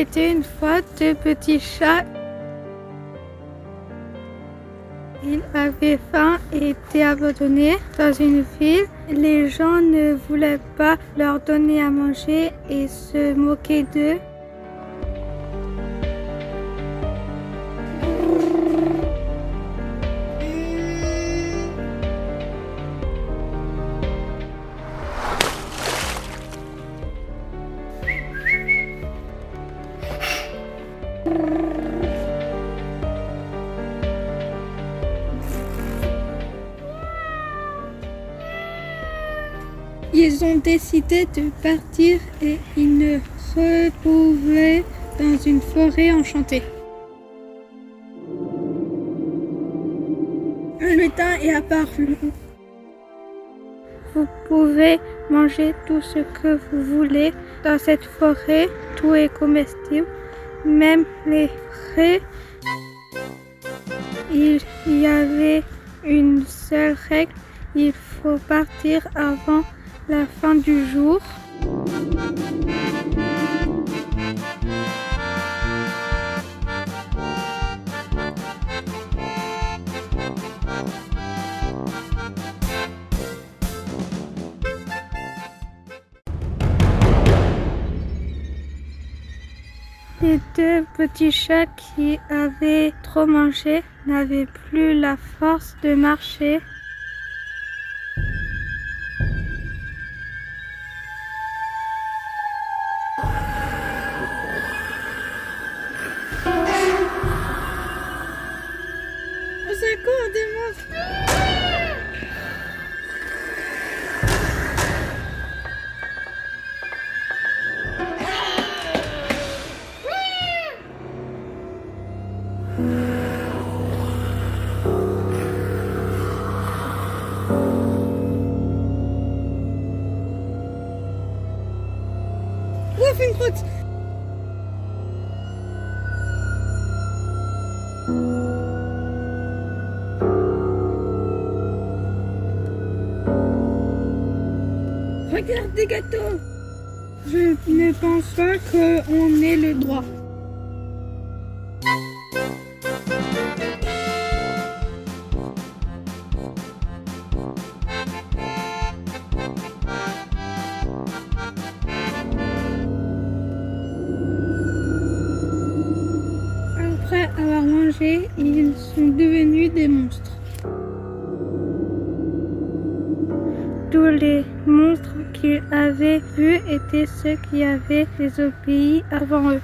était une fois deux petits chats. Ils avaient faim et étaient abandonnés dans une ville. Les gens ne voulaient pas leur donner à manger et se moquaient d'eux. Ils ont décidé de partir et ils ne retrouvaient dans une forêt enchantée. Un lutin est apparu. Vous pouvez manger tout ce que vous voulez dans cette forêt. Tout est comestible, même les raies. Il y avait une seule règle, il faut partir avant la fin du jour. Les deux petits chats qui avaient trop mangé n'avaient plus la force de marcher. Au secours, des Ouf, une croûte Regarde des gâteaux Je ne pense pas qu'on ait le droit. Ils sont devenus des monstres. Tous les monstres qu'ils avaient vus étaient ceux qui avaient désobéi avant eux.